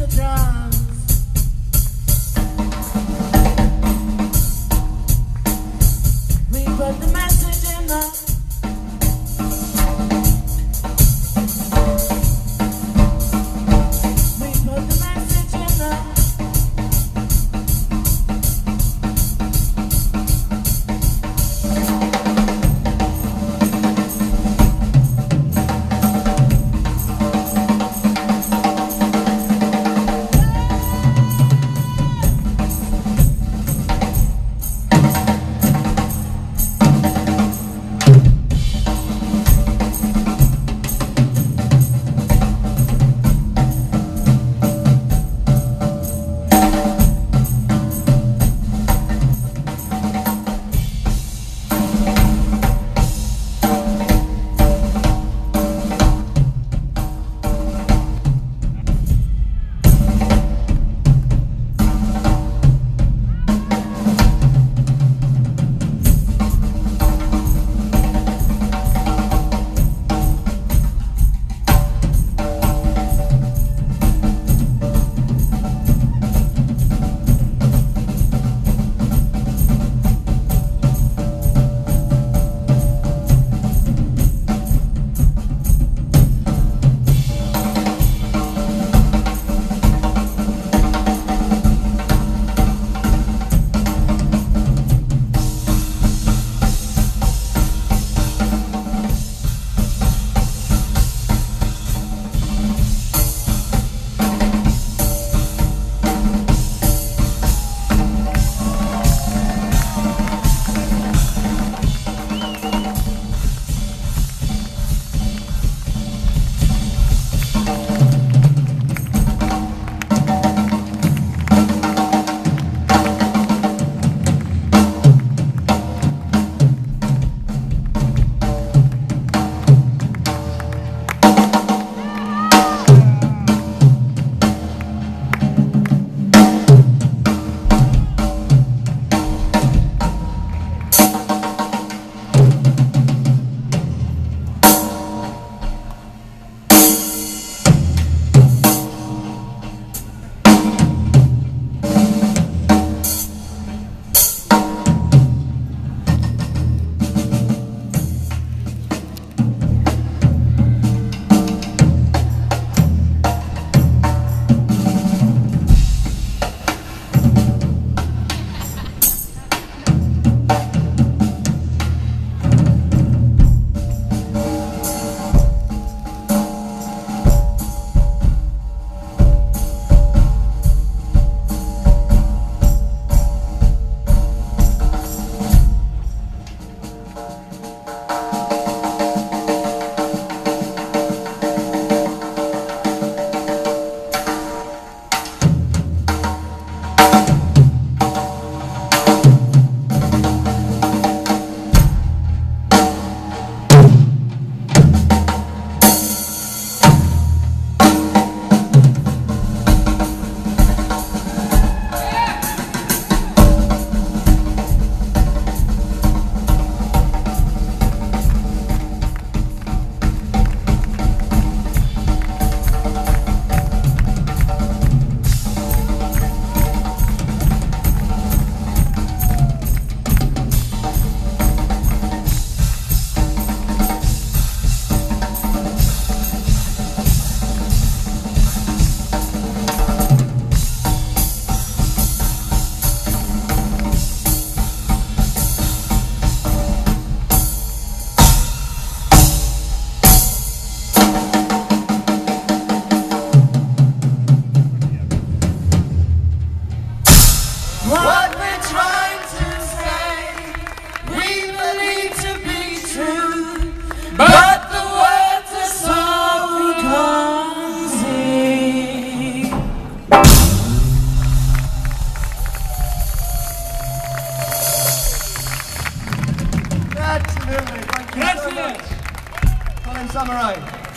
the drums. Samurai.